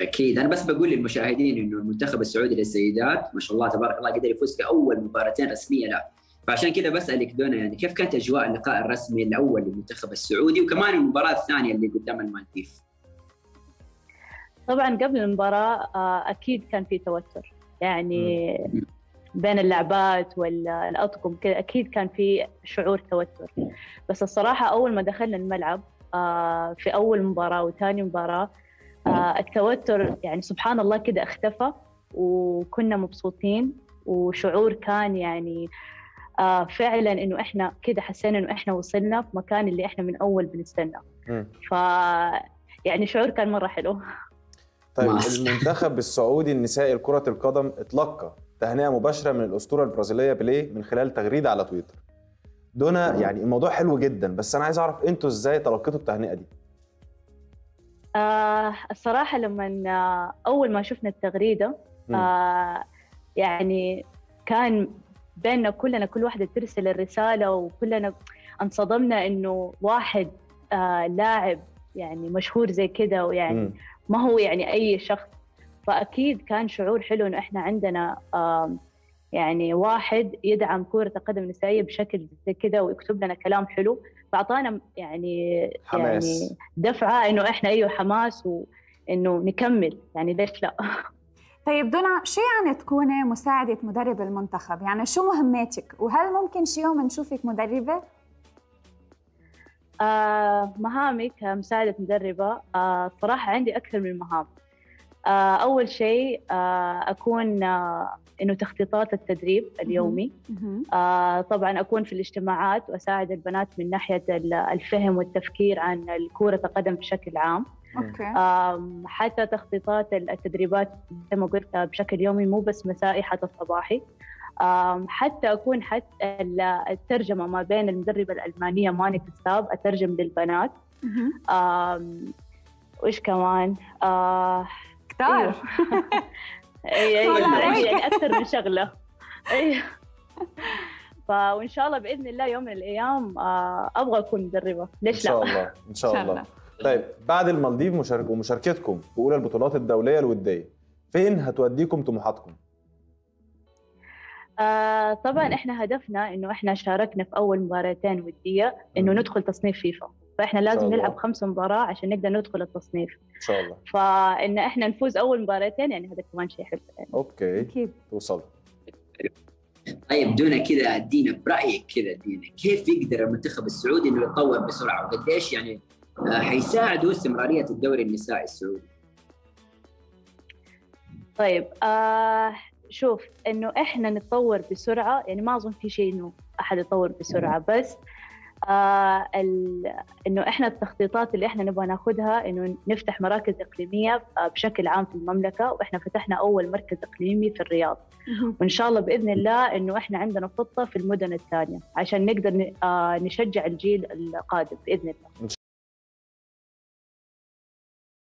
أكيد. أنا بس بقول للمشاهدين إنه المنتخب السعودي للسيدات ما شاء الله تبارك الله قدر يفوز في اول مباراتين رسمية له. فعشان كذا بسألك دونا يعني كيف كانت أجواء اللقاء الرسمي الأول للمنتخب السعودي وكمان المباراة الثانية اللي قدام المالديف؟ طبعا قبل المباراة آه، أكيد كان في توتر. يعني بين اللعبات والأطقم كذا أكيد كان في شعور توتر. بس الصراحة أول ما دخلنا الملعب آه، في أول مباراة وثاني مباراة التوتر يعني سبحان الله كده اختفى وكنا مبسوطين وشعور كان يعني آه فعلا إنه إحنا كده حسينا إنه إحنا وصلنا في مكان اللي إحنا من أول بنستنى ف يعني شعور كان مرة حلو طيب المنتخب السعودي النسائي لكرة القدم اتلقى تهنئة مباشرة من الأسطورة البرازيلية بيليه من خلال تغريدة على تويتر. دونا يعني الموضوع حلو جدا بس أنا عايز أعرف أنتوا إزاي تلقيتوا التهنئة دي؟ آه الصراحة لما آه، أول ما شفنا التغريدة آه يعني كان بيننا كلنا كل واحدة ترسل الرسالة وكلنا انصدمنا إنه واحد آه لاعب يعني مشهور زي كده ويعني ما هو يعني أي شخص. فأكيد كان شعور حلو إنه إحنا عندنا آه يعني واحد يدعم كرة القدم النسائية بشكل زي كذا ويكتب لنا كلام حلو فأعطانا يعني حماس. يعني دفعة إنه إحنا أيوه حماس وإنه نكمل يعني ليش لا طيب دونا شو يعني تكوني مساعدة مدرب المنتخب؟ يعني شو مهماتك؟ وهل ممكن شي يوم نشوفك مدربة؟ آه مهامي كمساعدة مدربة آه صراحة عندي أكثر من مهام آه أول شيء آه أكون آه إنه تخطيطات التدريب اليومي. طبعا أكون في الاجتماعات وأساعد البنات من ناحية الفهم والتفكير عن كرة القدم بشكل عام. أوكي. حتى تخطيطات التدريبات زي ما قلت بشكل يومي مو بس مسائي حتى صباحي حتى أكون حتى الترجمة ما بين المدربة الألمانية ماني كساب أترجم للبنات. وإيش كمان؟ آه كتار. أيوه يعني أكثر من شغلة أيوه وان شاء الله بإذن الله يوم من الأيام أبغى أكون مدربة. ليش لا إن شاء الله إن شاء الله. طيب بعد المالديف مشارك ومشاركتكم في أولى البطولات الدولية الودية فين هتوديكم طموحاتكم؟ آه طبعا إحنا هدفنا إنه إحنا شاركنا في أول مباراتين ودية إنه ندخل تصنيف فيفا. فإحنا لازم نلعب خمس مباراة عشان نقدر ندخل التصنيف. إن شاء الله. فإن إحنا نفوز أول مباراتين يعني هذا كمان شيء حلو. يعني. أوكي. أكيد. توصل. طيب دونا كذا ادينا برأيك كذا ادينا كيف يقدر المنتخب السعودي إنه يتطور بسرعة؟ وقديش يعني حيساعدوا استمراريه الدوري النسائي السعودي؟ طيب آه شوف إنه إحنا نتطور بسرعة يعني ما أظن في شيء إنه أحد يتطور بسرعة بس آه إنه إحنا التخطيطات اللي إحنا نبغى ناخذها إنه نفتح مراكز إقليمية بشكل عام في المملكة وإحنا فتحنا أول مركز إقليمي في الرياض. وإن شاء الله بإذن الله إنه إحنا عندنا خطة في المدن الثانية عشان نقدر نشجع الجيل القادم بإذن الله.